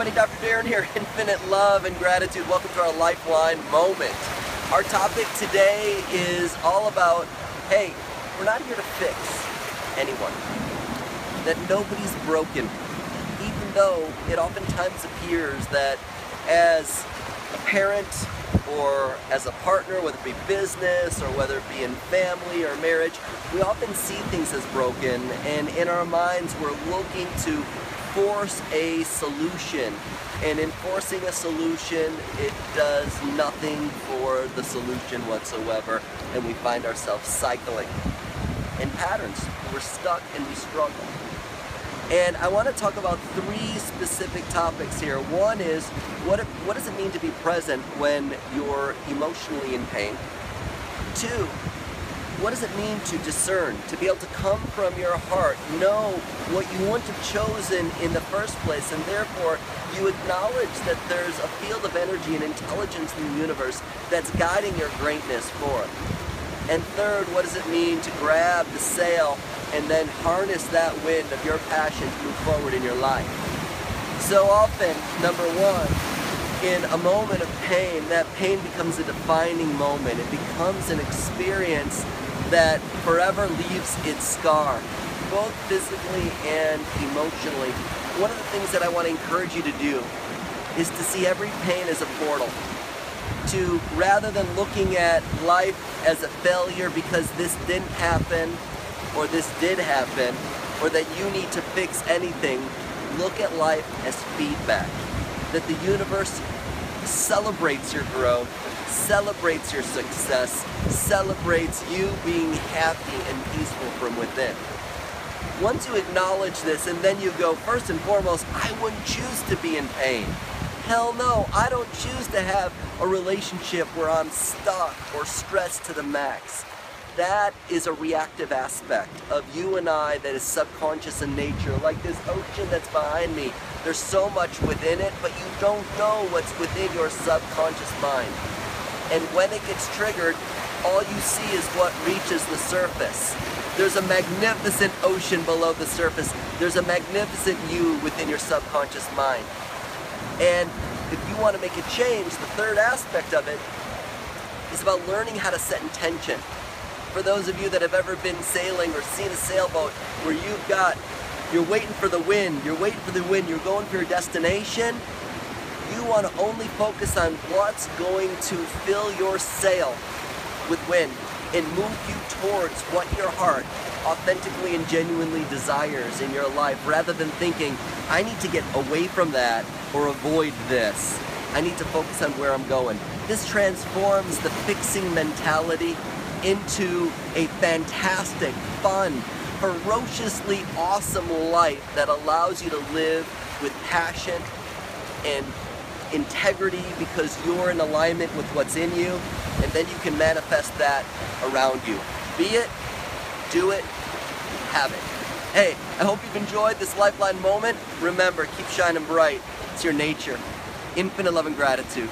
everybody, Dr. Darren here, Infinite Love and Gratitude. Welcome to our Lifeline Moment. Our topic today is all about, hey, we're not here to fix anyone. That nobody's broken, even though it oftentimes appears that as a parent or as a partner, whether it be business or whether it be in family or marriage, we often see things as broken and in our minds we're looking to force a solution. And enforcing a solution, it does nothing for the solution whatsoever, and we find ourselves cycling in patterns. We're stuck and we struggle. And I want to talk about three specific topics here. One is what, what does it mean to be present when you're emotionally in pain? Two, what does it mean to discern, to be able to come from your heart, know what you want to have chosen in the first place, and therefore you acknowledge that there's a field of energy and intelligence in the universe that's guiding your greatness forth. And third, what does it mean to grab the sail and then harness that wind of your passion to move forward in your life? So often, number one, in a moment of pain, that pain becomes a defining moment. It becomes an experience that forever leaves its scar, both physically and emotionally. One of the things that I want to encourage you to do is to see every pain as a portal. To rather than looking at life as a failure because this didn't happen or this did happen or that you need to fix anything, look at life as feedback. That the universe celebrates your growth celebrates your success, celebrates you being happy and peaceful from within. Once you acknowledge this and then you go, first and foremost, I wouldn't choose to be in pain. Hell no, I don't choose to have a relationship where I'm stuck or stressed to the max. That is a reactive aspect of you and I that is subconscious in nature, like this ocean that's behind me. There's so much within it, but you don't know what's within your subconscious mind and when it gets triggered, all you see is what reaches the surface. There's a magnificent ocean below the surface. There's a magnificent you within your subconscious mind. And if you want to make a change, the third aspect of it is about learning how to set intention. For those of you that have ever been sailing or seen a sailboat where you've got, you're waiting for the wind, you're waiting for the wind, you're going for your destination, you want to only focus on what's going to fill your sail with wind and move you towards what your heart authentically and genuinely desires in your life rather than thinking, I need to get away from that or avoid this. I need to focus on where I'm going. This transforms the fixing mentality into a fantastic, fun, ferociously awesome life that allows you to live with passion and integrity because you're in alignment with what's in you, and then you can manifest that around you. Be it, do it, have it. Hey, I hope you've enjoyed this Lifeline moment. Remember, keep shining bright. It's your nature. Infinite love and gratitude.